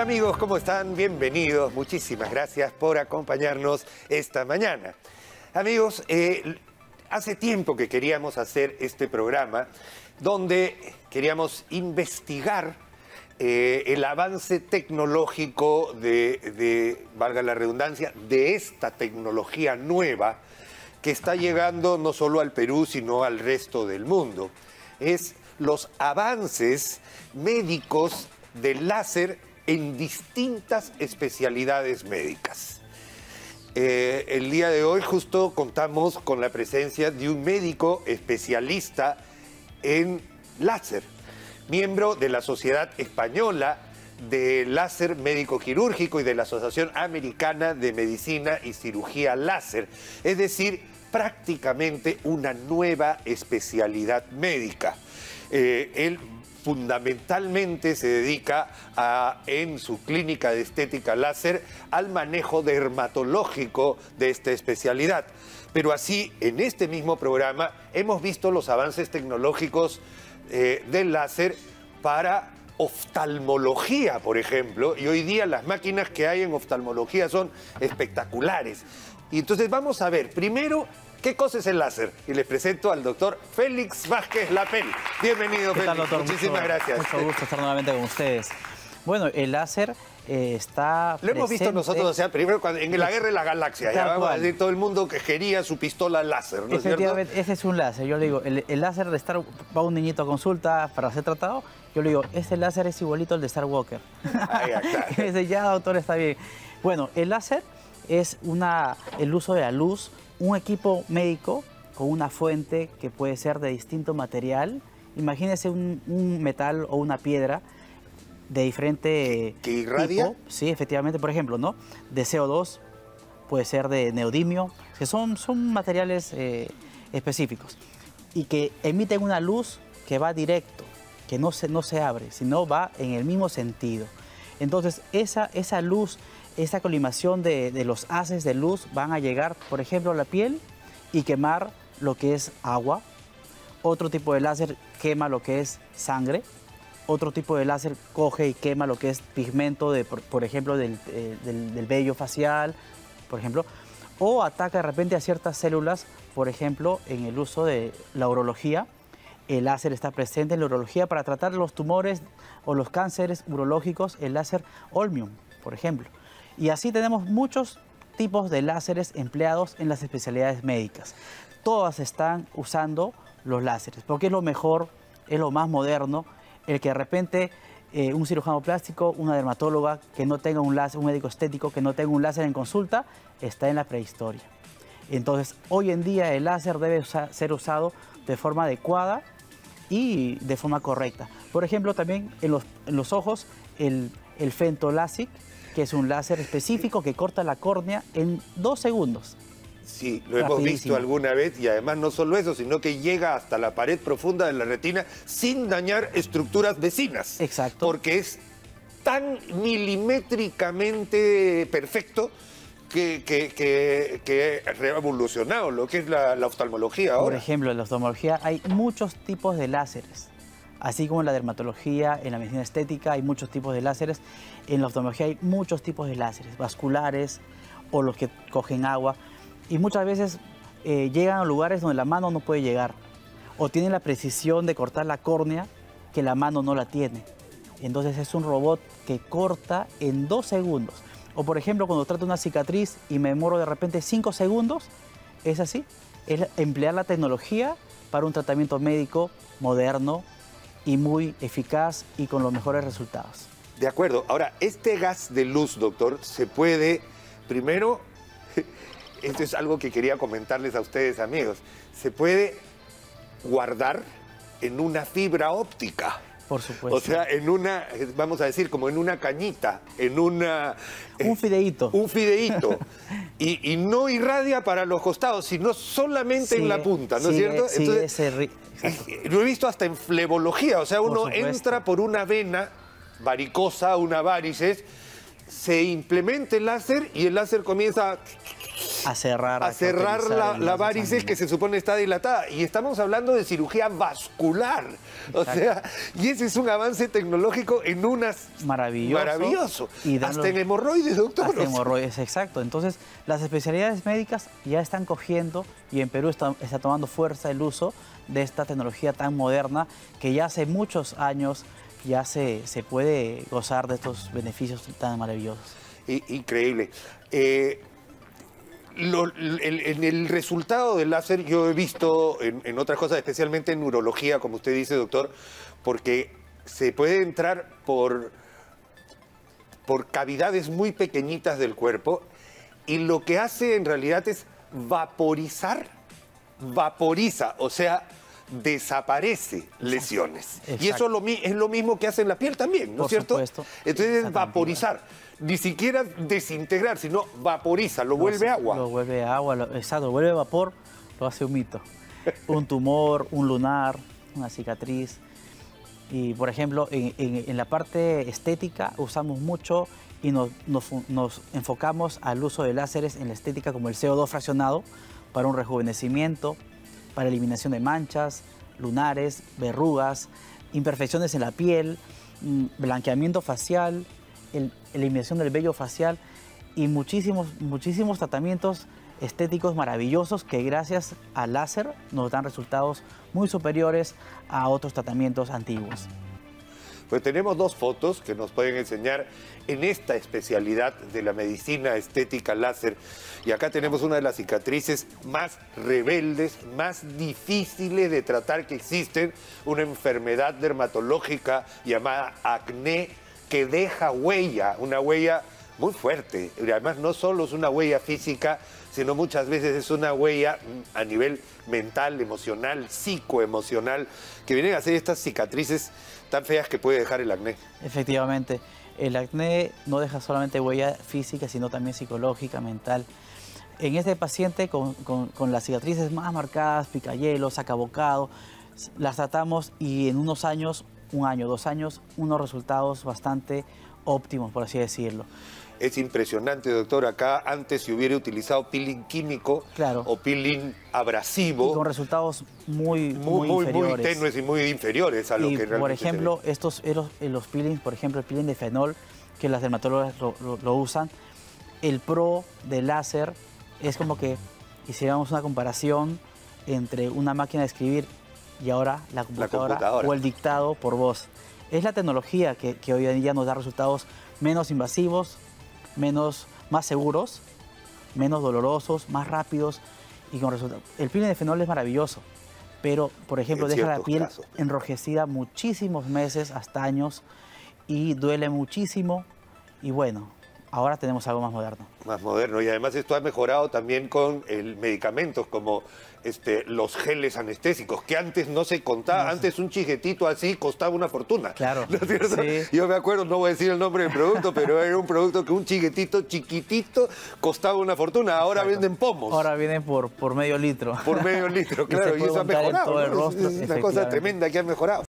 Hola amigos, ¿cómo están? Bienvenidos. Muchísimas gracias por acompañarnos esta mañana. Amigos, eh, hace tiempo que queríamos hacer este programa donde queríamos investigar eh, el avance tecnológico de, de, valga la redundancia, de esta tecnología nueva que está llegando no solo al Perú, sino al resto del mundo. Es los avances médicos del láser en distintas especialidades médicas. Eh, el día de hoy justo contamos con la presencia de un médico especialista en láser, miembro de la Sociedad Española de Láser Médico Quirúrgico y de la Asociación Americana de Medicina y Cirugía Láser, es decir, prácticamente una nueva especialidad médica. Eh, él fundamentalmente se dedica a, en su clínica de estética láser al manejo dermatológico de esta especialidad. Pero así, en este mismo programa, hemos visto los avances tecnológicos eh, del láser para oftalmología, por ejemplo, y hoy día las máquinas que hay en oftalmología son espectaculares. Y entonces vamos a ver, primero, ¿Qué cosa es el láser? Y les presento al doctor Félix Vázquez Lapel. Bienvenido, ¿Qué tal, Félix. doctor? Muchísimas Mucho- gracias. Mucho gusto estar nuevamente con ustedes. Bueno, el láser eh, está. Lo hemos visto nosotros, o sea, primero cuando- en la guerra de la galaxia, ya vamos a decir todo el mundo que quería su pistola láser, ¿no es cierto? Efectivamente, ese es un láser. Yo le digo, el, el láser de Star va un niñito a consulta para ser tratado. Yo le digo, este láser es igualito al de Star Walker. Ah. Y dice, ya, doctor, está bien. Bueno, el láser es una, el uso de la luz, un equipo médico con una fuente que puede ser de distinto material. Imagínese un, un metal o una piedra de diferente ¿Que irradia? tipo. Sí, efectivamente, por ejemplo, ¿no? De CO2, puede ser de neodimio, que son, son materiales eh, específicos y que emiten una luz que va directo, que no se, no se abre, sino va en el mismo sentido. Entonces, esa, esa luz, esa colimación de, los haces de luz van a llegar, por ejemplo, a la piel y quemar lo que es agua. Otro tipo de láser quema lo que es sangre. Otro tipo de láser coge y quema lo que es pigmento, de, por, por ejemplo, del, eh, del- del vello facial, por ejemplo. O ataca de repente a ciertas células, por ejemplo, en el uso de la urología. El láser está presente en la urología para tratar los tumores o los cánceres urológicos, el láser Olmium, por ejemplo. Y así tenemos muchos tipos de láseres empleados en las especialidades médicas. Todas están usando los láseres, porque es lo mejor, es lo más moderno, el que de repente eh, un cirujano plástico, una dermatóloga que no tenga un láser, un médico estético que no tenga un láser en consulta, está en la prehistoria. Entonces, hoy en día el láser debe ser usado de forma adecuada y de forma correcta. Por ejemplo, también en los, en los ojos, el, el que es un láser específico que corta la córnea en dos segundos. Sí, lo hemos visto alguna vez y además no solo eso, sino que llega hasta la pared profunda de la retina sin dañar estructuras vecinas. Exacto. Porque es tan milimétricamente perfecto que, que, que- revolucionado lo que es la, la oftalmología Por ahora. ejemplo, en la oftalmología hay muchos tipos de láseres. Así como en la dermatología, en la medicina estética hay muchos tipos de láseres. En la oftalmología hay muchos tipos de láseres, vasculares o los que cogen agua. Y muchas veces eh, llegan a lugares donde la mano no puede llegar. O tienen la precisión de cortar la córnea que la mano no la tiene. Entonces es un robot que corta en dos segundos. O por ejemplo, cuando trato una cicatriz y me demoro de repente cinco segundos, es así. Es emplear la tecnología para un tratamiento médico moderno y muy eficaz y con los mejores resultados. De acuerdo. Ahora, este gas de luz, doctor, se puede, primero, esto es algo que quería comentarles a ustedes, amigos, se puede guardar en una fibra óptica. Por supuesto. O sea, en una, vamos a decir, como en una cañita, en una... un fideíto. Un fideíto. y, y no irradia para los costados, sino solamente en la punta, ¿no es cierto? sigue ese eh, lo he visto hasta en flebología, o sea, uno entra por una vena varicosa, una varices, se implementa el láser y el láser comienza a cerrar, a cerrar la, la varices que se supone está dilatada. Y estamos hablando de cirugía vascular. O sea, y ese es un avance tecnológico en unas... Maravilloso. Maravilloso. hasta en hemorroides, doctor. Hasta hemorroides, exacto. Entonces, las especialidades médicas ya están cogiendo y en Perú está, está tomando fuerza el uso de esta tecnología tan moderna que ya hace muchos años ya se, se puede gozar de estos beneficios tan maravillosos. Increíble. Eh, en el resultado del láser yo he visto en, otras cosas, especialmente en neurología, como usted dice, doctor, porque se puede entrar por, por cavidades muy pequeñitas del cuerpo y lo que hace en realidad es vaporizar, vaporiza, o sea, desaparece lesiones. Y eso es lo, mismo que hace en la piel también, ¿no es cierto? Entonces es vaporizar ni siquiera desintegrar, sino vaporiza, lo, vuelve agua. Lo vuelve agua, lo, exacto, lo vuelve vapor, lo hace un mito. un tumor, un lunar, una cicatriz. Y por ejemplo, en, la parte estética usamos mucho y nos, nos, enfocamos al uso de láseres en la estética como el CO2 fraccionado para un rejuvenecimiento, para eliminación de manchas, lunares, verrugas, imperfecciones en la piel, mm, blanqueamiento facial, eliminación del vello facial y muchísimos, muchísimos tratamientos estéticos maravillosos que gracias al láser nos dan resultados muy superiores a otros tratamientos antiguos. Pues tenemos dos fotos que nos pueden enseñar en esta especialidad de la medicina estética láser. Y acá tenemos una de las cicatrices más rebeldes, más difíciles de tratar que existen, una enfermedad dermatológica llamada acné que deja huella, una huella muy fuerte. Y además no solo es una huella física, sino muchas veces es una huella a nivel mental, emocional, psicoemocional, que vienen a ser estas cicatrices tan feas que puede dejar el acné. Efectivamente, el acné no deja solamente huella física, sino también psicológica, mental. En este paciente con, las cicatrices más marcadas, picayelo, sacabocado, las tratamos y en unos años un año, dos años, unos resultados bastante óptimos, por así decirlo. Es impresionante, doctor. Acá antes se hubiera utilizado peeling químico o peeling abrasivo. Y con resultados muy, muy, muy, inferiores. muy tenues y muy inferiores a lo que realmente Por ejemplo, estos, los, los peelings, por ejemplo, el peeling de fenol, que las dermatólogas lo, usan, el pro de láser es como que hiciéramos una comparación entre una máquina de escribir y ahora la computadora, o el dictado por voz. Es la tecnología que, hoy en día nos da resultados menos invasivos, menos, más seguros, menos dolorosos, más rápidos y con resultados. El peeling de fenol es maravilloso, pero por ejemplo deja la piel enrojecida muchísimos meses, hasta años, y duele muchísimo. Y bueno, ahora tenemos algo más moderno. Más moderno, y además esto ha mejorado también con el medicamentos como este, los geles anestésicos, que antes no se contaba, antes un chijetito así costaba una fortuna. Claro. Yo me acuerdo, no voy a decir el nombre del producto, pero era un producto que un chiquetito chiquitito costaba una fortuna, ahora venden pomos. Ahora vienen por, por medio litro. Por medio litro, claro, y, eso ha mejorado. es una cosa tremenda que ha mejorado.